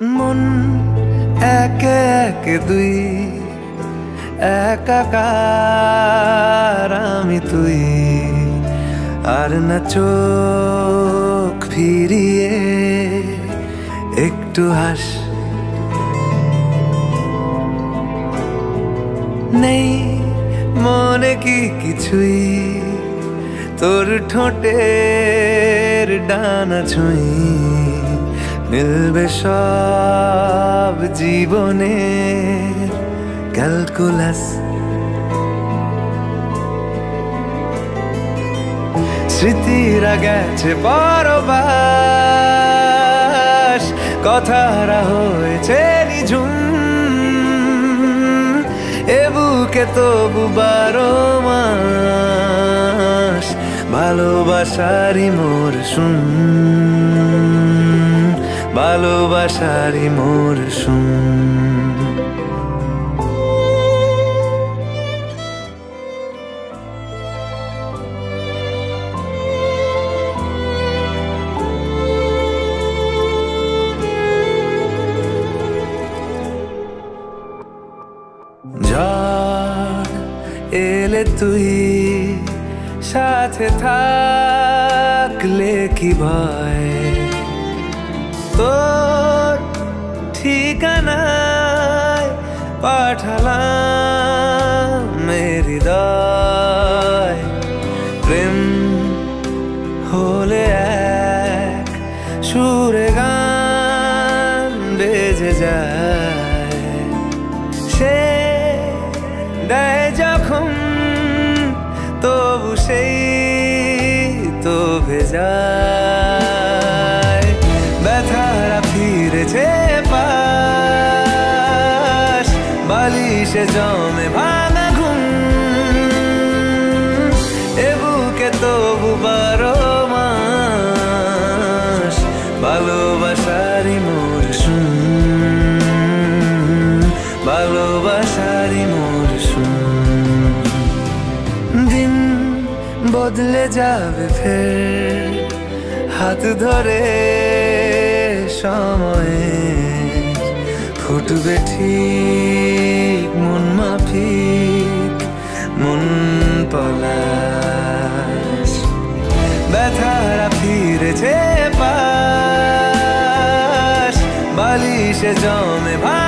মন একে একে দুই, একাকার আমি তুই। আর না চোখ ফিরিয়ে একটু হাস। নেই মনে কি কিছুই, তোর ঠোঁটের ডানা ছুঁই। মিলবে সব জীবনে ক্যালকুলাস। স্মৃতিরা গেছে পরবাস কথারা হয়েছে নিঝুম। এ বুকে তবু বারো মাস ভালোবাসারি মোর শুন ভালোবাসারি মোর ঝড় এলে তুই সাথে থাকলে কি ভয়? তোর ঠিকানায় পাঠালাম হৃদয়। প্রেম হলে এক সুরে গান বেজে যায়। সে দেয় যখন তবু সেই তো ভেজায়। বালিশে জমে ভাঙা ঘুম। এ বুকে তবু বারো মাস ভালোবাসারি মোর শুন ভালোবাসারি মোর শুন দিন বদলে যাবে ফের, হাত ধরে সময়ে ফুটবে ঠিক। বালিশে জমে ভাঙা